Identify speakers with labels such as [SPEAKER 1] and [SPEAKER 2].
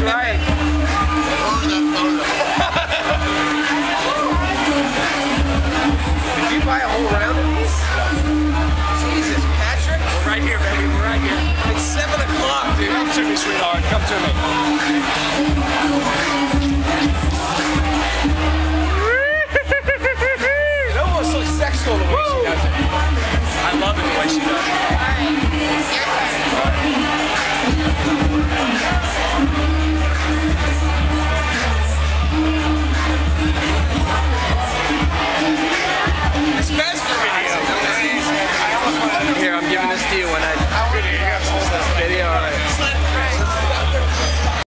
[SPEAKER 1] Did you buy a whole round? Jesus,
[SPEAKER 2] Patrick. We're right here, baby. We're right here.
[SPEAKER 1] It's 7 o'clock,
[SPEAKER 2] dude. Come to me, sweetheart. Come to me.
[SPEAKER 1] it almost looks sexual the way she does it. I
[SPEAKER 2] love it.
[SPEAKER 1] you when I